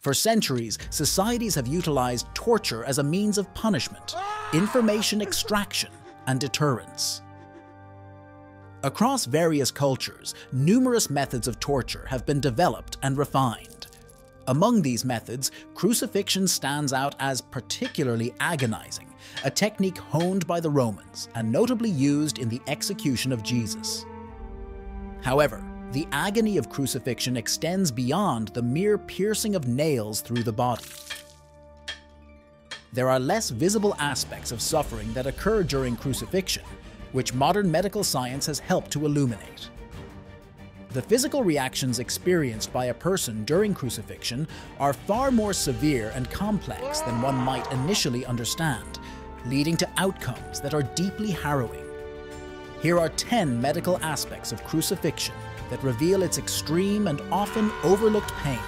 For centuries, societies have utilized torture as a means of punishment, information extraction, and deterrence. Across various cultures, numerous methods of torture have been developed and refined. Among these methods, crucifixion stands out as particularly agonizing, a technique honed by the Romans and notably used in the execution of Jesus. However, the agony of crucifixion extends beyond the mere piercing of nails through the body. There are less visible aspects of suffering that occur during crucifixion, which modern medical science has helped to illuminate. The physical reactions experienced by a person during crucifixion are far more severe and complex than one might initially understand, leading to outcomes that are deeply harrowing. Here are 10 medical aspects of crucifixion that reveal its extreme and often overlooked pain,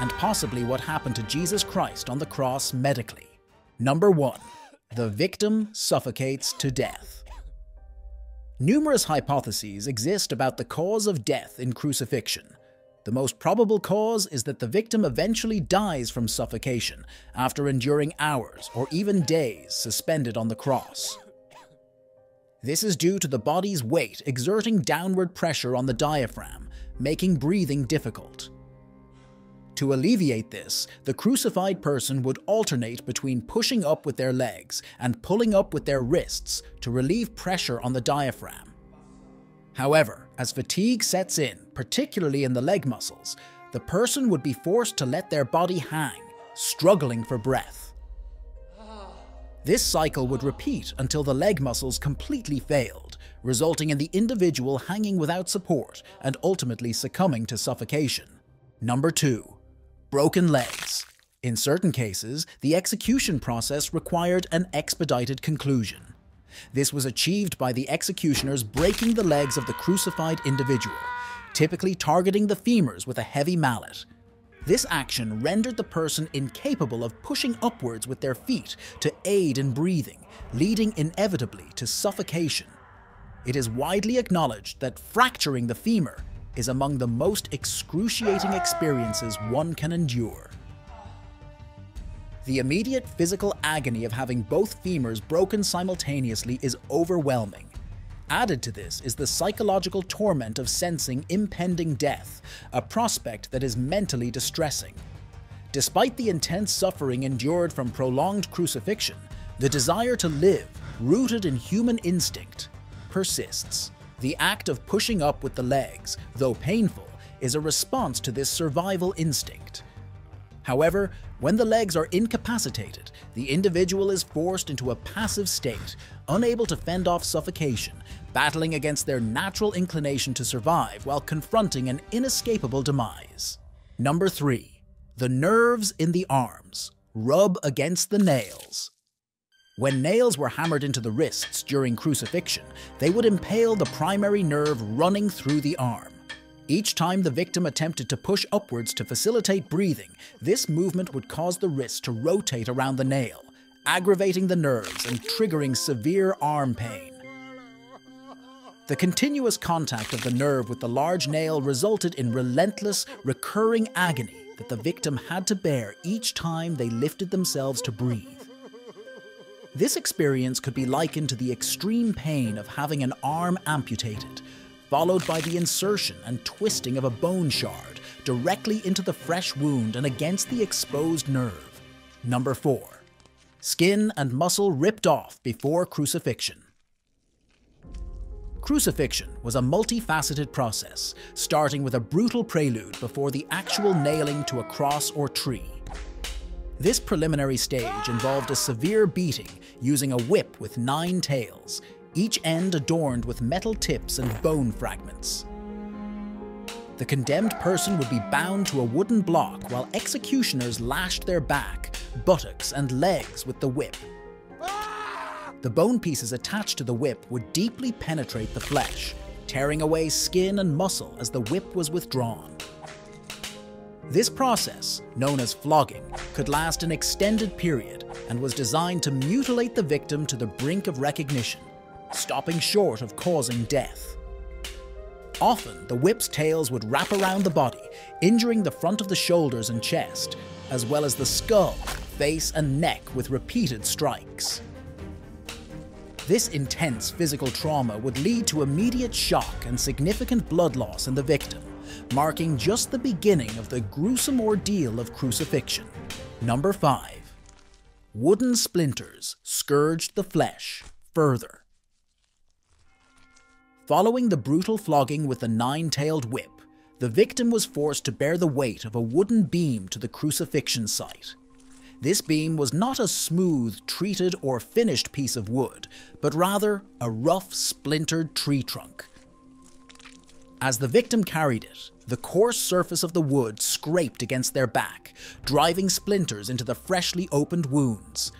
and possibly what happened to Jesus Christ on the cross medically. Number 1. The victim suffocates to death. Numerous hypotheses exist about the cause of death in crucifixion. The most probable cause is that the victim eventually dies from suffocation after enduring hours or even days suspended on the cross. This is due to the body's weight exerting downward pressure on the diaphragm, making breathing difficult. To alleviate this, the crucified person would alternate between pushing up with their legs and pulling up with their wrists to relieve pressure on the diaphragm. However, as fatigue sets in, particularly in the leg muscles, the person would be forced to let their body hang, struggling for breath. This cycle would repeat until the leg muscles completely failed, resulting in the individual hanging without support and ultimately succumbing to suffocation. Number 2. Broken legs. In certain cases, the execution process required an expedited conclusion. This was achieved by the executioners breaking the legs of the crucified individual, typically targeting the femurs with a heavy mallet, this action rendered the person incapable of pushing upwards with their feet to aid in breathing, leading inevitably to suffocation. It is widely acknowledged that fracturing the femur is among the most excruciating experiences one can endure. The immediate physical agony of having both femurs broken simultaneously is overwhelming, Added to this is the psychological torment of sensing impending death, a prospect that is mentally distressing. Despite the intense suffering endured from prolonged crucifixion, the desire to live, rooted in human instinct, persists. The act of pushing up with the legs, though painful, is a response to this survival instinct. However, when the legs are incapacitated, the individual is forced into a passive state, unable to fend off suffocation, battling against their natural inclination to survive while confronting an inescapable demise. Number 3. The nerves in the arms. Rub against the nails. When nails were hammered into the wrists during crucifixion, they would impale the primary nerve running through the arm. Each time the victim attempted to push upwards to facilitate breathing, this movement would cause the wrist to rotate around the nail, aggravating the nerves and triggering severe arm pain. The continuous contact of the nerve with the large nail resulted in relentless, recurring agony that the victim had to bear each time they lifted themselves to breathe. This experience could be likened to the extreme pain of having an arm amputated, followed by the insertion and twisting of a bone shard directly into the fresh wound and against the exposed nerve. Number 4. Skin and muscle ripped off before crucifixion. Crucifixion was a multifaceted process, starting with a brutal prelude before the actual nailing to a cross or tree. This preliminary stage involved a severe beating using a whip with nine tails, each end adorned with metal tips and bone fragments. The condemned person would be bound to a wooden block while executioners lashed their back, buttocks, and legs with the whip. The bone pieces attached to the whip would deeply penetrate the flesh, tearing away skin and muscle as the whip was withdrawn. This process, known as flogging, could last an extended period and was designed to mutilate the victim to the brink of recognition stopping short of causing death. Often, the whip's tails would wrap around the body, injuring the front of the shoulders and chest, as well as the skull, face, and neck with repeated strikes. This intense physical trauma would lead to immediate shock and significant blood loss in the victim, marking just the beginning of the gruesome ordeal of crucifixion. Number 5. Wooden splinters scourged the flesh further. Following the brutal flogging with the nine-tailed whip, the victim was forced to bear the weight of a wooden beam to the crucifixion site. This beam was not a smooth, treated or finished piece of wood, but rather a rough, splintered tree trunk. As the victim carried it, the coarse surface of the wood scraped against their back, driving splinters into the freshly opened wounds.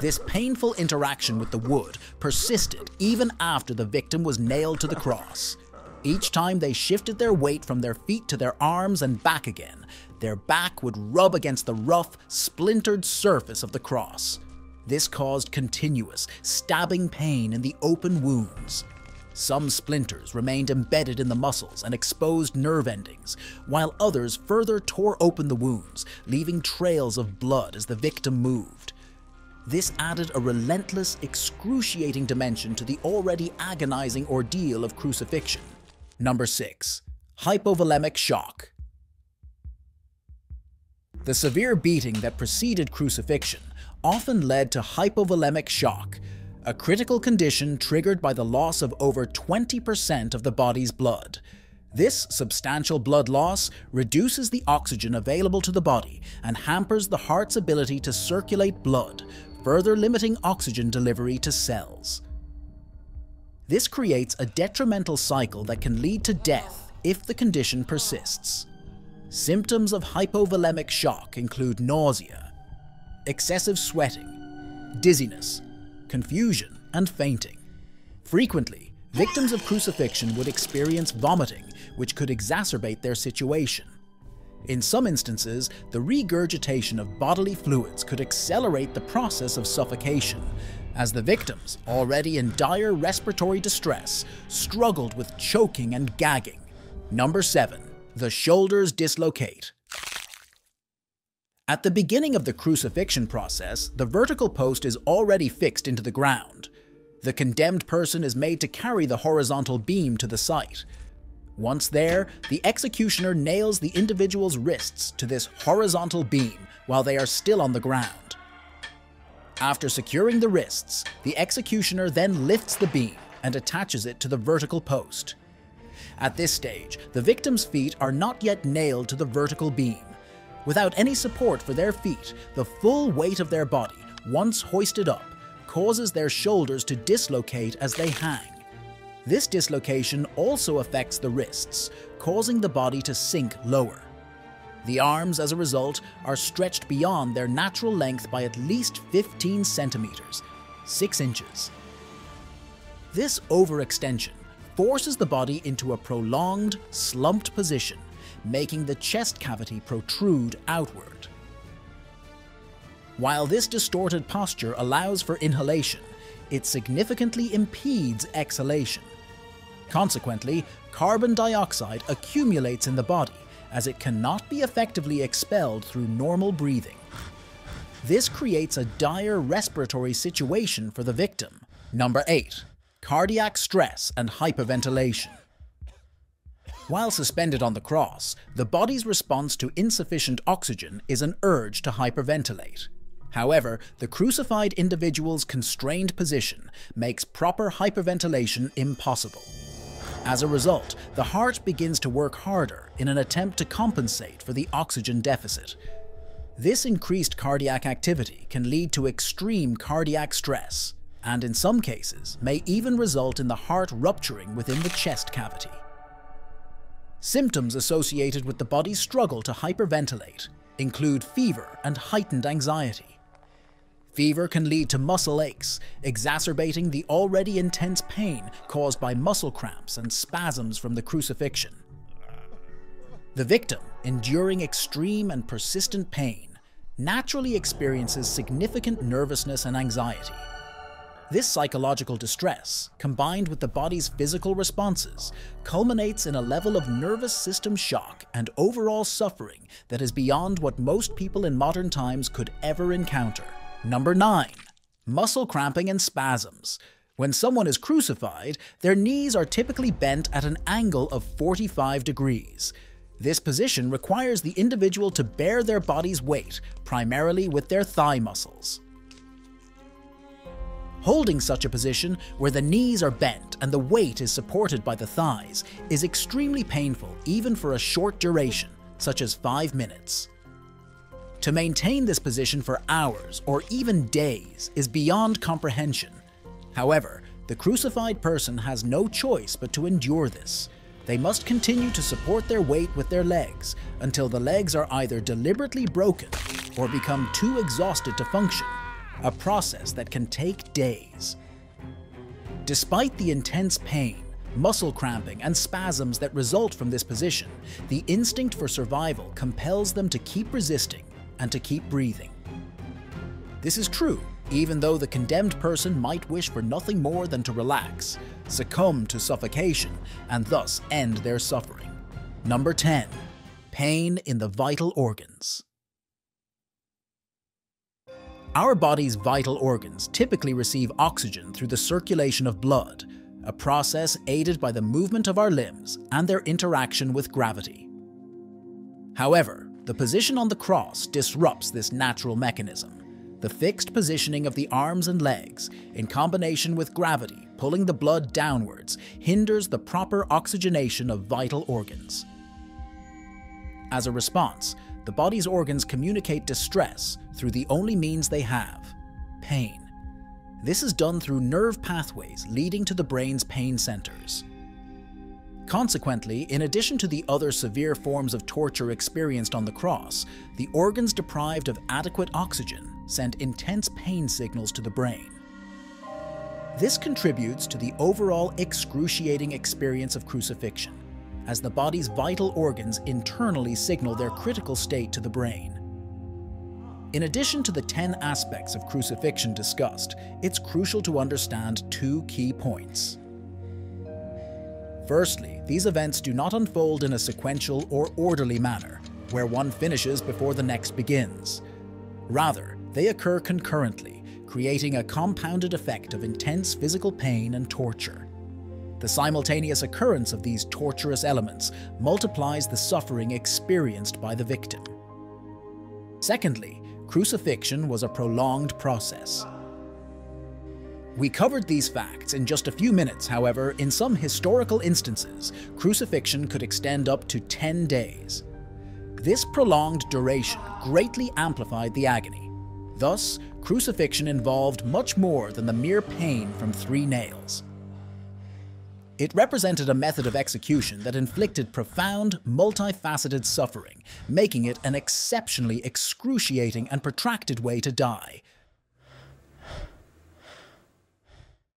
This painful interaction with the wood persisted even after the victim was nailed to the cross. Each time they shifted their weight from their feet to their arms and back again, their back would rub against the rough, splintered surface of the cross. This caused continuous, stabbing pain in the open wounds. Some splinters remained embedded in the muscles and exposed nerve endings, while others further tore open the wounds, leaving trails of blood as the victim moved. This added a relentless, excruciating dimension to the already agonizing ordeal of crucifixion. Number 6. Hypovolemic shock. The severe beating that preceded crucifixion often led to hypovolemic shock, a critical condition triggered by the loss of over 20% of the body's blood. This substantial blood loss reduces the oxygen available to the body and hampers the heart's ability to circulate blood, further limiting oxygen delivery to cells. This creates a detrimental cycle that can lead to death if the condition persists. Symptoms of hypovolemic shock include nausea, excessive sweating, dizziness, confusion, and fainting. Frequently, victims of crucifixion would experience vomiting, which could exacerbate their situation. In some instances, the regurgitation of bodily fluids could accelerate the process of suffocation, as the victims, already in dire respiratory distress, struggled with choking and gagging. Number 7. The shoulders dislocate. At the beginning of the crucifixion process, the vertical post is already fixed into the ground. The condemned person is made to carry the horizontal beam to the site, once there, the executioner nails the individual's wrists to this horizontal beam while they are still on the ground. After securing the wrists, the executioner then lifts the beam and attaches it to the vertical post. At this stage, the victim's feet are not yet nailed to the vertical beam. Without any support for their feet, the full weight of their body, once hoisted up, causes their shoulders to dislocate as they hang. This dislocation also affects the wrists, causing the body to sink lower. The arms, as a result, are stretched beyond their natural length by at least 15 centimeters, 6 inches. This overextension forces the body into a prolonged, slumped position, making the chest cavity protrude outward. While this distorted posture allows for inhalation, it significantly impedes exhalation. Consequently, carbon dioxide accumulates in the body as it cannot be effectively expelled through normal breathing. This creates a dire respiratory situation for the victim. Number 8. Cardiac stress and hyperventilation. While suspended on the cross, the body's response to insufficient oxygen is an urge to hyperventilate. However, the crucified individual's constrained position makes proper hyperventilation impossible. As a result, the heart begins to work harder in an attempt to compensate for the oxygen deficit. This increased cardiac activity can lead to extreme cardiac stress, and in some cases may even result in the heart rupturing within the chest cavity. Symptoms associated with the body's struggle to hyperventilate include fever and heightened anxiety. Fever can lead to muscle aches, exacerbating the already intense pain caused by muscle cramps and spasms from the crucifixion. The victim, enduring extreme and persistent pain, naturally experiences significant nervousness and anxiety. This psychological distress, combined with the body's physical responses, culminates in a level of nervous system shock and overall suffering that is beyond what most people in modern times could ever encounter. Number 9. Muscle cramping and spasms. When someone is crucified, their knees are typically bent at an angle of 45 degrees. This position requires the individual to bear their body's weight, primarily with their thigh muscles. Holding such a position, where the knees are bent and the weight is supported by the thighs, is extremely painful even for a short duration, such as 5 minutes. To maintain this position for hours or even days is beyond comprehension. However, the crucified person has no choice but to endure this. They must continue to support their weight with their legs until the legs are either deliberately broken or become too exhausted to function a process that can take days. Despite the intense pain, muscle cramping, and spasms that result from this position, the instinct for survival compels them to keep resisting and to keep breathing. This is true even though the condemned person might wish for nothing more than to relax, succumb to suffocation, and thus end their suffering. Number 10. Pain in the vital organs. Our body's vital organs typically receive oxygen through the circulation of blood, a process aided by the movement of our limbs and their interaction with gravity. However, the position on the cross disrupts this natural mechanism. The fixed positioning of the arms and legs, in combination with gravity pulling the blood downwards, hinders the proper oxygenation of vital organs. As a response, the body's organs communicate distress through the only means they have pain. This is done through nerve pathways leading to the brain's pain centers. Consequently, in addition to the other severe forms of torture experienced on the cross, the organs deprived of adequate oxygen send intense pain signals to the brain. This contributes to the overall excruciating experience of crucifixion as the body's vital organs internally signal their critical state to the brain. In addition to the 10 aspects of crucifixion discussed, it's crucial to understand two key points. Firstly, these events do not unfold in a sequential or orderly manner, where one finishes before the next begins. Rather, they occur concurrently, creating a compounded effect of intense physical pain and torture. The simultaneous occurrence of these torturous elements multiplies the suffering experienced by the victim. Secondly, crucifixion was a prolonged process. We covered these facts in just a few minutes, however, in some historical instances, crucifixion could extend up to 10 days. This prolonged duration greatly amplified the agony. Thus, crucifixion involved much more than the mere pain from three nails. It represented a method of execution that inflicted profound, multifaceted suffering, making it an exceptionally excruciating and protracted way to die,